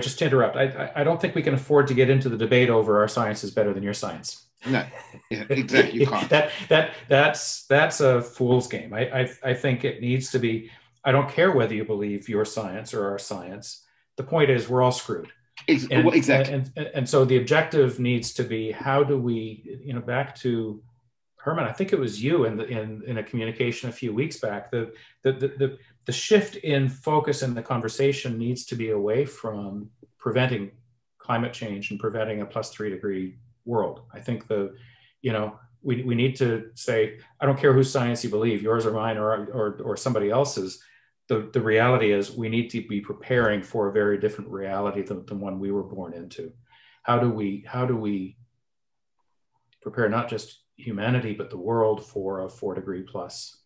just to interrupt. I, I don't think we can afford to get into the debate over our science is better than your science. No, yeah, exactly. You can't. that that that's that's a fool's game. I, I I think it needs to be. I don't care whether you believe your science or our science. The point is, we're all screwed. And, exactly. And, and, and so the objective needs to be how do we, you know, back to Herman, I think it was you in the, in, in a communication a few weeks back, the, the, the, the, the shift in focus in the conversation needs to be away from preventing climate change and preventing a plus three degree world. I think the, you know, we, we need to say, I don't care whose science you believe, yours or mine or, or, or somebody else's. The, the reality is we need to be preparing for a very different reality than the one we were born into. How do we, how do we prepare not just humanity, but the world for a four degree plus